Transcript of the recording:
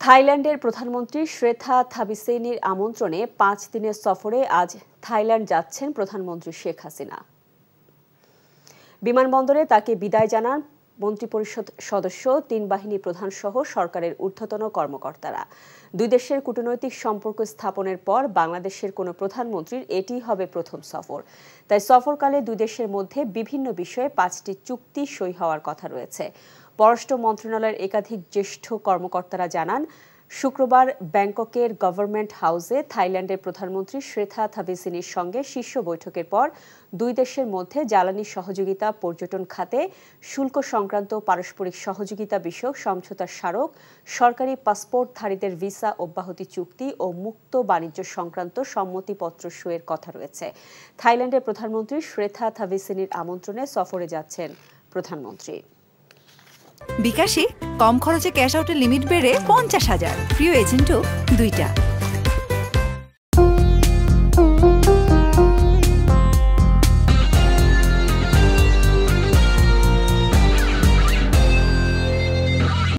থাইল্যান্ডের প্রধানমন্ত্রী শ্রেথা থাবিসেনির আমন্ত্রণে পাঁচ দিনের সফরে আজ থাইল্যান্ড যাচ্ছেন প্রধানমন্ত্রী শেখ হাসিনা। বিমানবন্দরে তাকে বিদায় জানান মন্ত্রিপরিষদ সদস্য, তিন বাহিনী প্রধান সহ সরকারের ঊর্ধ্বতন কর্মকর্তারা। দুই দেশের কূটনৈতিক সম্পর্ক স্থাপনের পর বাংলাদেশের কোনো প্রধানমন্ত্রীর এটি হবে প্রথম সফর। তাই সফরকালে দুই দেশের মধ্যে বিভিন্ন বিষয়ে পাঁচটি চুক্তি সই হওয়ার কথা রয়েছে। পররাষ্ট্র মন্ত্রণালয়ের একাধিক জ্যেষ্ঠ কর্মকর্তারা জানান, শুক্রবার ব্যাংককের গভর্নমেন্ট হাউসে থাইল্যান্ডের প্রধানমন্ত্রী শ্রেথা থাবিসিনির সঙ্গে শীর্ষ বৈঠকের পর দুই দেশের মধ্যে জ্বালানি সহযোগিতা পর্যটন খাতে, শুল্ক সংক্রান্ত পারস্পরিক সহযোগিতা বিষয়ক সমঝোতা স্মারক, সরকারি পাসপোর্টধারীদের ভিসা অব্যাহতি চুক্তি ও মুক্ত বাণিজ্য সংক্রান্ত সম্মতিপত্র সইয়ের কথা রয়েছে। থাইল্যান্ডের প্রধানমন্ত্রী শ্রেথা থাবিসিনির আমন্ত্রণে সফরে যাচ্ছেন প্রধানমন্ত্রী। বিকাশে কম খরচে ক্যাশ আউটের লিমিট বেড়ে পঞ্চাশ হাজার। প্রিয় এজেন্টও দুইটা।